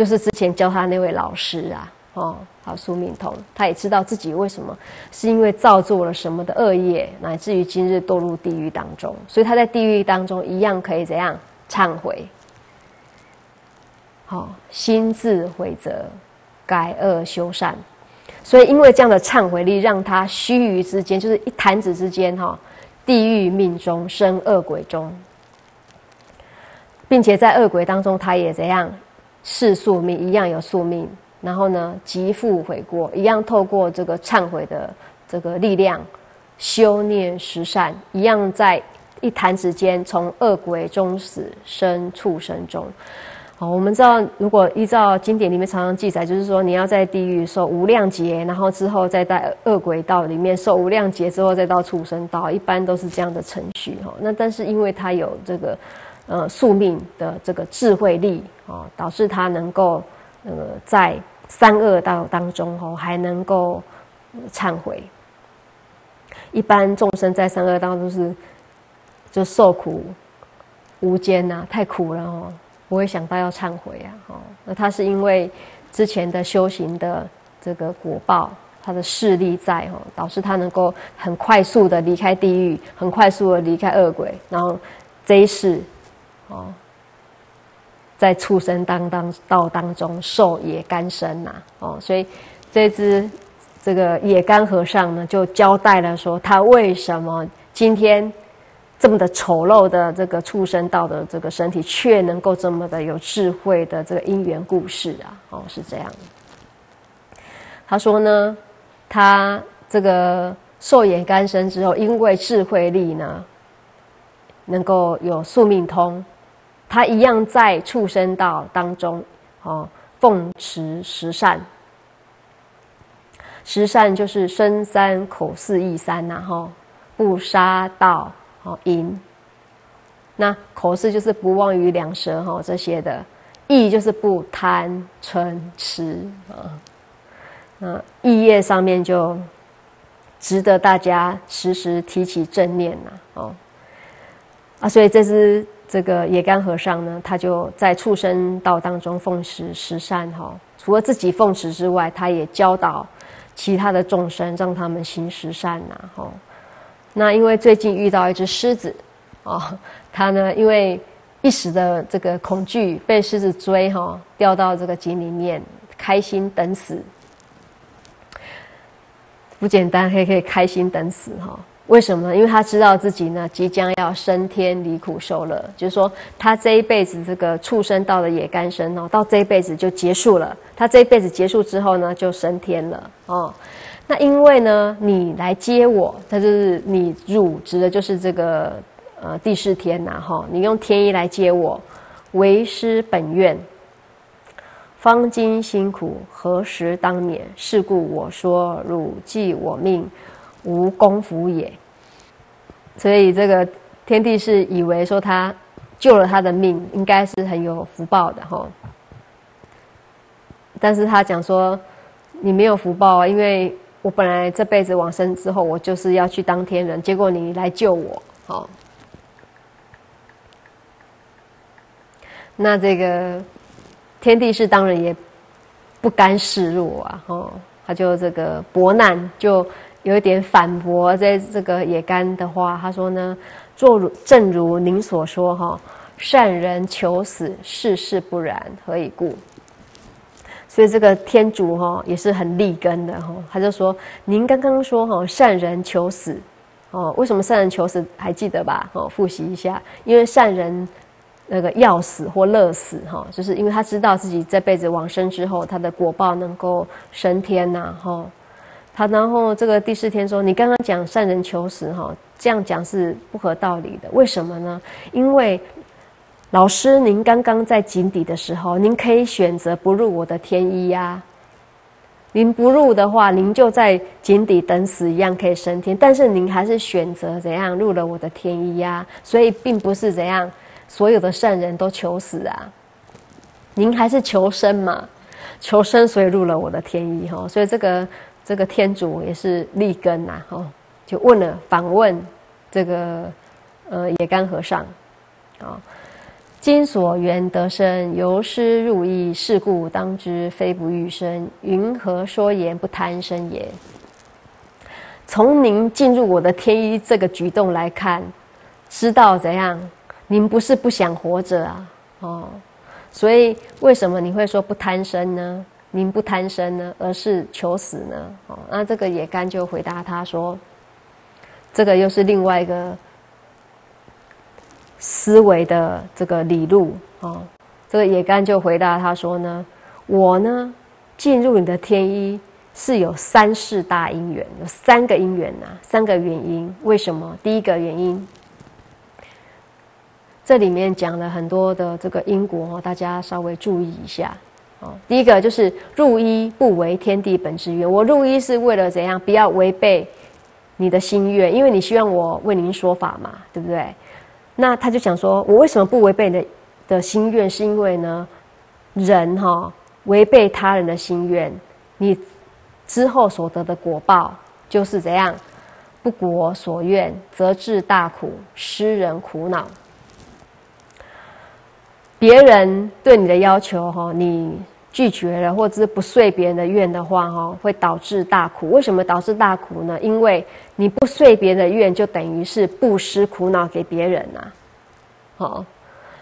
就是之前教他那位老师啊，哦，好苏明彤，他也知道自己为什么是因为造作了什么的恶业，乃至于今日堕入地狱当中，所以他在地狱当中一样可以怎样忏悔，好心自悔则改恶修善，所以因为这样的忏悔力，让他须臾之间，就是一弹指之间，哈，地狱命中生恶鬼中。并且在恶鬼当中，他也怎样是宿命，一样有宿命。然后呢，极富悔过，一样透过这个忏悔的这个力量，修念十善，一样在一弹指间从恶鬼中死，生畜生中。好，我们知道，如果依照经典里面常常记载，就是说你要在地狱受无量劫，然后之后再在恶鬼道里面受无量劫，之后再到畜生道，一般都是这样的程序。哈，那但是因为他有这个。呃，宿命的这个智慧力哦，导致他能够呃在三恶道当中哦，还能够忏悔。一般众生在三恶道都是就受苦无间呐，太苦了哦，不会想到要忏悔啊。哦，那他是因为之前的修行的这个果报，他的势力在哦，导致他能够很快速的离开地狱，很快速的离开恶鬼，然后这一世。哦，在畜生当当道当中受野干生呐，哦，所以这只这个野干和尚呢，就交代了说，他为什么今天这么的丑陋的这个畜生道的这个身体，却能够这么的有智慧的这个因缘故事啊，哦，是这样。他说呢，他这个受野干生之后，因为智慧力呢，能够有宿命通。他一样在畜生道当中，哦，奉持十善。十善就是身三、口四、意三呐，哈，不杀盗，哦，淫。那口四就是不妄于两舌，哈，这些的。意就是不贪嗔痴啊。那意业上面就值得大家时时提起正念呐，哦，啊，所以这是。这个野干和尚呢，他就在畜生道当中奉持十善哈。除了自己奉持之外，他也教导其他的众生，让他们行十善呐哈。那因为最近遇到一只狮子，啊，他呢因为一时的这个恐惧，被狮子追哈，掉到这个井里面，开心等死，不简单，可以可以开心等死哈。为什么？因为他知道自己呢即将要升天离苦受乐，就是说他这一辈子这个畜生道的野干生哦，到这一辈子就结束了。他这一辈子结束之后呢，就升天了哦。那因为呢，你来接我，他就是你入指的就是这个呃第四天呐哈。你用天意来接我，为师本愿，方今辛苦，何时当免？是故我说，汝记我命。无功夫也，所以这个天帝是以为说他救了他的命，应该是很有福报的哈。但是他讲说你没有福报啊，因为我本来这辈子往生之后，我就是要去当天人，结果你来救我，好。那这个天帝是当然也不甘示弱啊，哦，他就这个博难就。有一点反驳在这个野干的话，他说呢，作如正如您所说哈，善人求死，世事不然，何以故？所以这个天主哈也是很立根的哈，他就说，您刚刚说哈，善人求死，哦，为什么善人求死？还记得吧？哦，复习一下，因为善人那个要死或乐死哈，就是因为他知道自己这辈子往生之后，他的果报能够升天呐，哈。他然后这个第四天说：“你刚刚讲善人求死哈，这样讲是不合道理的。为什么呢？因为老师您刚刚在井底的时候，您可以选择不入我的天衣呀。您不入的话，您就在井底等死一样可以升天。但是您还是选择怎样入了我的天衣呀？所以并不是怎样所有的善人都求死啊。您还是求生嘛，求生所以入了我的天衣哈。所以这个。”这个天主也是立根呐，哈，就问了，访问这个呃野干和尚，啊，今所缘得生，由师入意，是故当知非不欲生。云何说言不贪生也？从您进入我的天衣这个举动来看，知道怎样？您不是不想活着啊，哦，所以为什么你会说不贪生呢？您不贪生呢，而是求死呢？哦，那这个野干就回答他说：“这个又是另外一个。”思维的这个理路啊，这个野干就回答他说呢：“我呢进入你的天一是有三世大因缘，有三个因缘呐，三个原因。为什么？第一个原因，这里面讲了很多的这个因果，大家稍微注意一下哦。第一个就是入一不为天地本之愿，我入一是为了怎样？不要违背你的心愿，因为你希望我为您说法嘛，对不对？”那他就想说，我为什么不违背你的的心愿？是因为呢，人哈违背他人的心愿，你之后所得的果报就是怎样？不果所愿，则致大苦，失人苦恼。别人对你的要求哈，你拒绝了，或者是不遂别人的愿的话哈，会导致大苦。为什么导致大苦呢？因为你不遂别人的愿，就等于是不施苦恼给别人呐。好，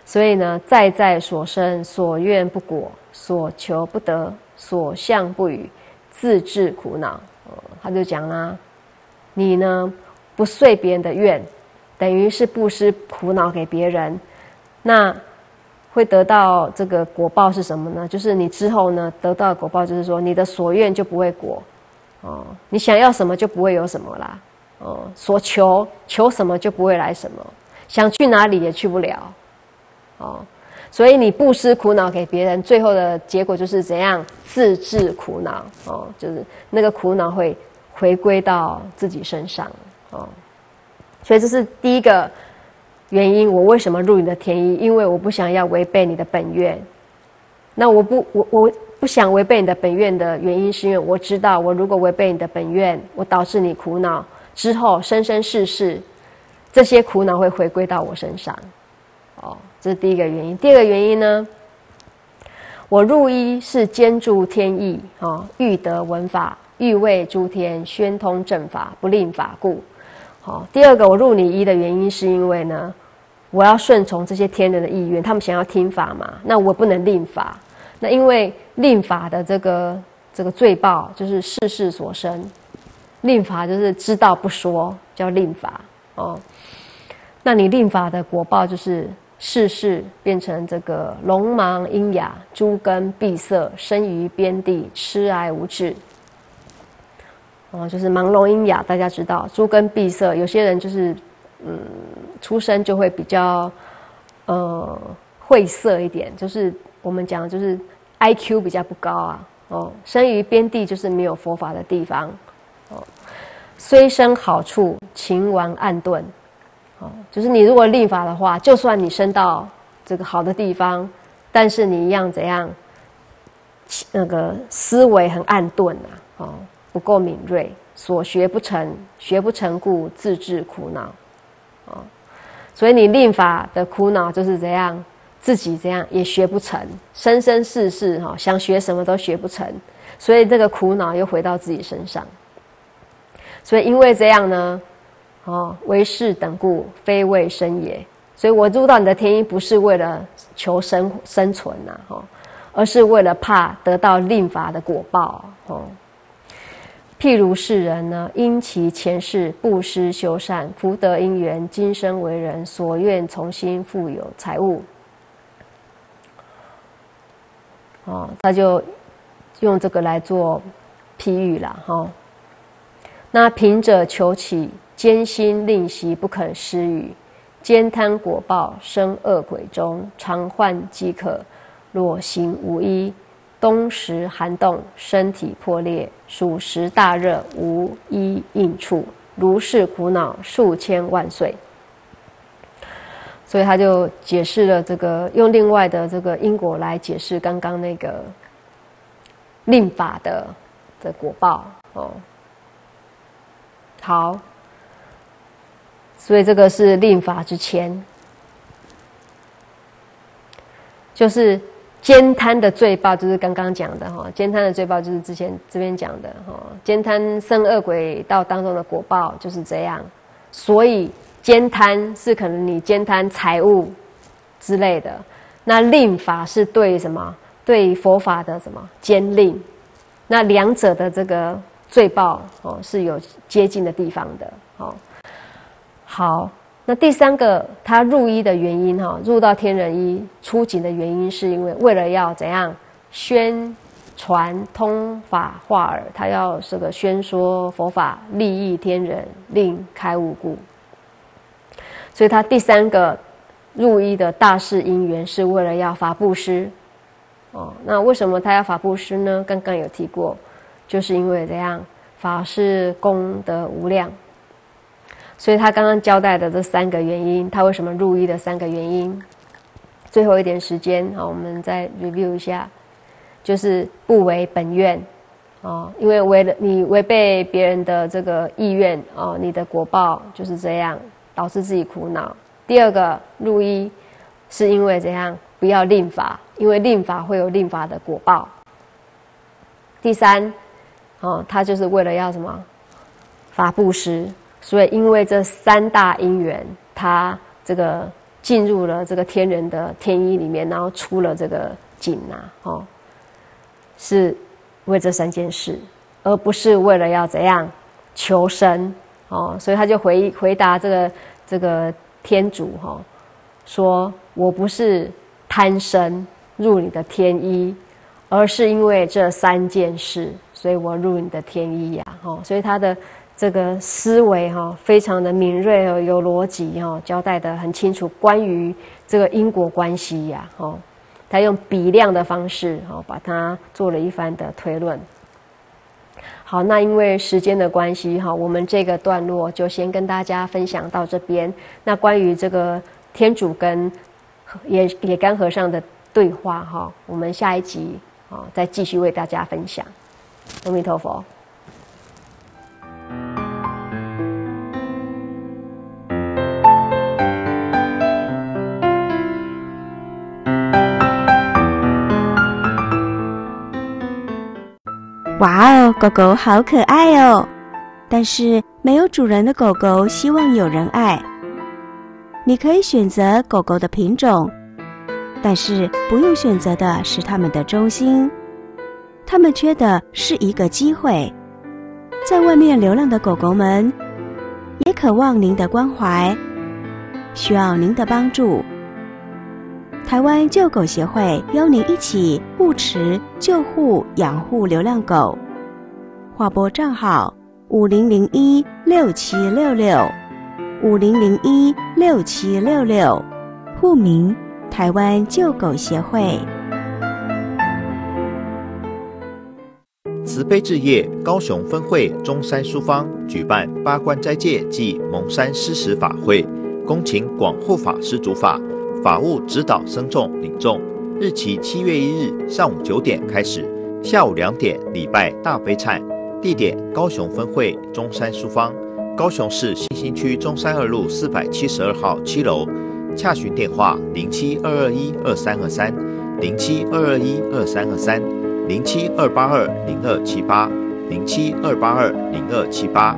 所以呢，在在所生，所愿不果，所求不得，所向不语，自致苦恼。他就讲啦，你呢不遂别人的愿，等于是不施苦恼给别人，那会得到这个果报是什么呢？就是你之后呢得到果报，就是说你的所愿就不会果。哦，你想要什么就不会有什么啦。哦，所求求什么就不会来什么，想去哪里也去不了，哦，所以你不施苦恼给别人，最后的结果就是怎样自制苦恼，哦，就是那个苦恼会回归到自己身上，哦，所以这是第一个原因，我为什么入你的天意？因为我不想要违背你的本愿，那我不我我不想违背你的本愿的原因，是因为我知道我如果违背你的本愿，我导致你苦恼。之后生生世世，这些苦恼会回归到我身上，哦，这是第一个原因。第二个原因呢，我入一是兼助天意，哦，欲得闻法，欲为诸天宣通正法，不令法故。好，第二个我入你一的原因是因为呢，我要顺从这些天人的意愿，他们想要听法嘛，那我不能令法。那因为令法的这个这个罪报就是世事所生。令法就是知道不说，叫令法哦。那你令法的果报就是世事变成这个聋盲喑哑、诸根闭塞、生于边地、痴哀无智。哦，就是盲聋喑哑，大家知道，诸根闭塞，有些人就是嗯，出生就会比较呃晦涩一点，就是我们讲就是 I Q 比较不高啊。哦，生于边地就是没有佛法的地方。哦，虽生好处，情顽暗钝。哦，就是你如果立法的话，就算你生到这个好的地方，但是你一样怎样？那个思维很暗钝啊，哦，不够敏锐，所学不成，学不成故自致苦恼。哦，所以你令法的苦恼就是怎样？自己这样也学不成，生生世世哈，想学什么都学不成，所以这个苦恼又回到自己身上。所以因为这样呢，哦，为世等故，非为生也。所以我入到你的天音，不是为了求生生存呐，哈，而是为了怕得到令法的果报，哦。譬如世人呢，因其前世布施修善，福德因缘，今生为人，所愿重新富有财物，哦，他就用这个来做譬喻了，哈。那贫者求乞，艰辛吝惜，不肯施予，兼贪果报，生恶鬼中，常患饥渴，裸行无衣，冬时寒冻，身体破裂，暑时大热，无衣应处，如是苦恼数千万岁。所以他就解释了这个，用另外的这个因果来解释刚刚那个令法的的果报哦。好，所以这个是令法之前。就是兼贪的罪报，就是刚刚讲的哈，兼贪的罪报就是之前这边讲的哈，兼贪生恶鬼道当中的果报就是这样，所以兼贪是可能你兼贪财物之类的，那令法是对什么？对佛法的什么监令？那两者的这个罪报哦是有接近的地方的哦。好。那第三个，他入医的原因哈，入到天人医出警的原因，是因为为了要怎样宣传通法化耳，他要这个宣说佛法，利益天人，令开悟故。所以他第三个入医的大事因缘，是为了要法布施。哦，那为什么他要法布施呢？刚刚有提过，就是因为怎样，法是功德无量。所以他刚刚交代的这三个原因，他为什么入狱的三个原因，最后一点时间，好，我们再 review 一下，就是不违本愿，啊，因为违了你违背别人的这个意愿，啊，你的果报就是这样，导致自己苦恼。第二个入一，是因为怎样，不要令法，因为令法会有令法的果报。第三，哦，他就是为了要什么，法布施。所以，因为这三大因缘，他这个进入了这个天人的天衣里面，然后出了这个井呐，哦，是为这三件事，而不是为了要怎样求生，哦，所以他就回回答这个这个天主哈，说我不是贪生入你的天衣，而是因为这三件事，所以我入你的天衣呀，哦，所以他的。这个思维哈，非常的敏锐哦，有逻辑哈，交代的很清楚。关于这个因果关系呀，哦，他用比量的方式哈，把它做了一番的推论。好，那因为时间的关系哈，我们这个段落就先跟大家分享到这边。那关于这个天主跟野野干和尚的对话哈，我们下一集啊再继续为大家分享。阿弥陀佛。哇哦，狗狗好可爱哦！但是没有主人的狗狗希望有人爱。你可以选择狗狗的品种，但是不用选择的是它们的忠心。它们缺的是一个机会。在外面流浪的狗狗们，也渴望您的关怀，需要您的帮助。台湾救狗协会邀您一起护持、救护、养护流浪狗。划拨账号：五零零一六七六六，五零零一六七六六。户名：台湾救狗协会。慈悲置业高雄分会中山书坊举办八关斋戒暨蒙山施食法会，恭请广护法师主法。法务指导僧众领众，日期七月一日上午九点开始，下午两点礼拜大悲忏，地点高雄分会中山书坊，高雄市新兴区中山二路四百七十二号七楼，洽询电话零七二二一二三二三零七二二一二三二三零七二八二零二七八零七二八二零二七八，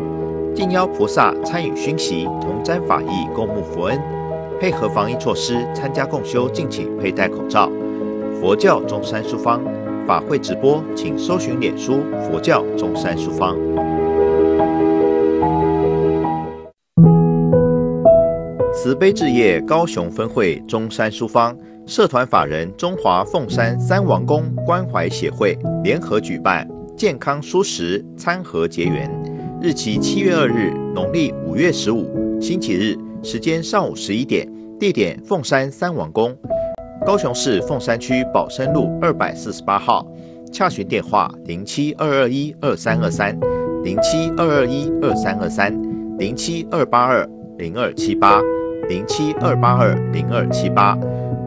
敬邀菩萨参与熏习，同沾法益，共沐佛恩。配合防疫措施参加共修，敬请佩戴口罩。佛教中山书坊法会直播，请搜寻脸书“佛教中山书坊”。慈悲置业高雄分会中山书坊社团法人中华凤山三王宫关怀协会联合举办健康蔬食餐盒结缘，日期七月二日，农历五月十五，星期日。时间上午十一点，地点凤山三王宫，高雄市凤山区宝生路二百四十八号，洽询电话零七二二一二三二三零七二二一二三二三零七二八二零二七八零七二八二零二七八，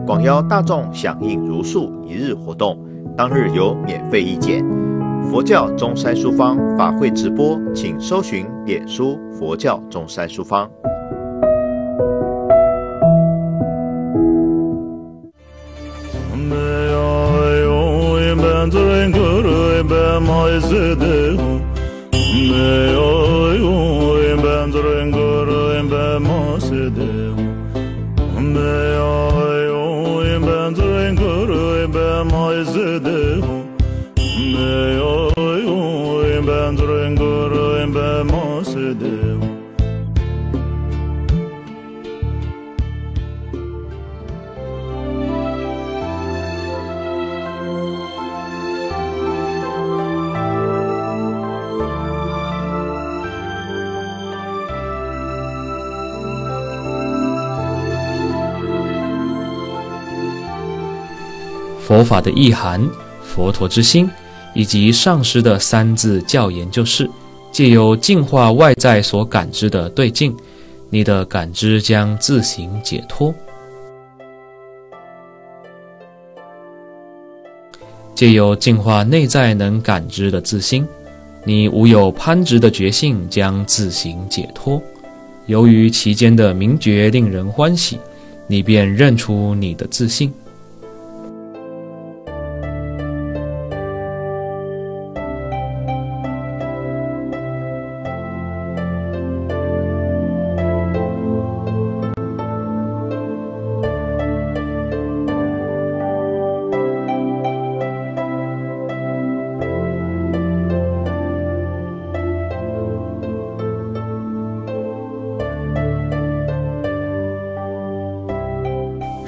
广邀大众响应如数一日活动，当日有免费意见。佛教中山书坊法会直播，请搜寻脸书佛教中山书坊。ཁས ཁས ཁས 佛法的意涵、佛陀之心，以及上师的三字教言，就是借由净化外在所感知的对境，你的感知将自行解脱；借由净化内在能感知的自心，你无有攀执的觉性将自行解脱。由于其间的明觉令人欢喜，你便认出你的自信。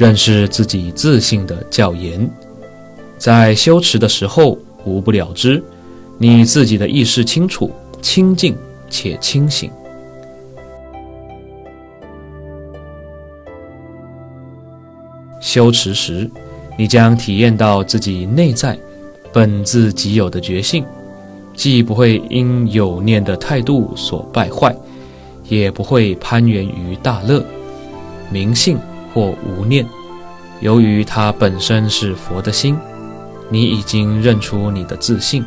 认识自己自信的教言，在修持的时候无不了之。你自己的意识清楚、清净且清醒。修持时，你将体验到自己内在本自己有的觉性，既不会因有念的态度所败坏，也不会攀缘于大乐、明性。或无念，由于它本身是佛的心，你已经认出你的自信。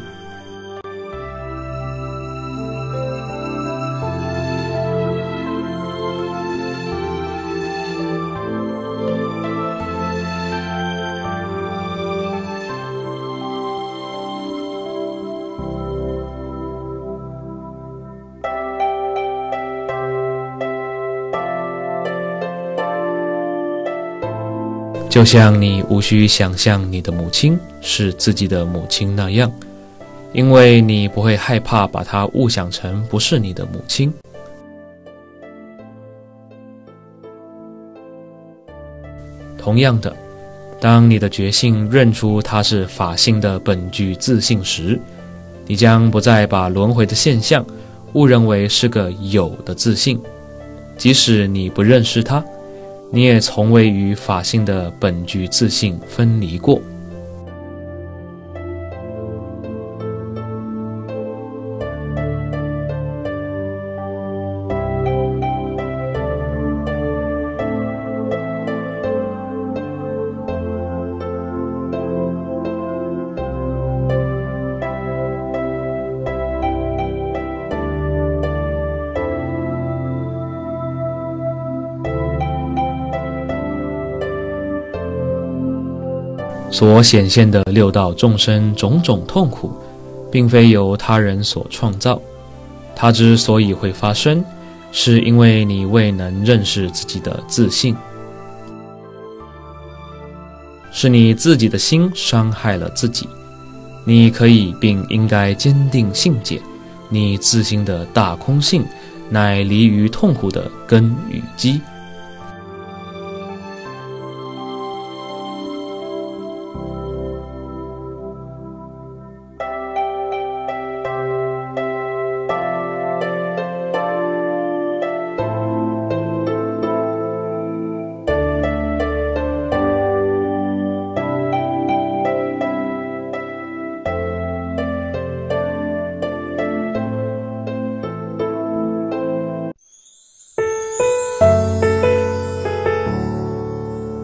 就像你无需想象你的母亲是自己的母亲那样，因为你不会害怕把她误想成不是你的母亲。同样的，当你的觉性认出它是法性的本具自信时，你将不再把轮回的现象误认为是个有的自信，即使你不认识它。你也从未与法性的本具自信分离过。所显现的六道众生种种痛苦，并非由他人所创造。它之所以会发生，是因为你未能认识自己的自信，是你自己的心伤害了自己。你可以并应该坚定信解，你自心的大空性，乃离于痛苦的根与基。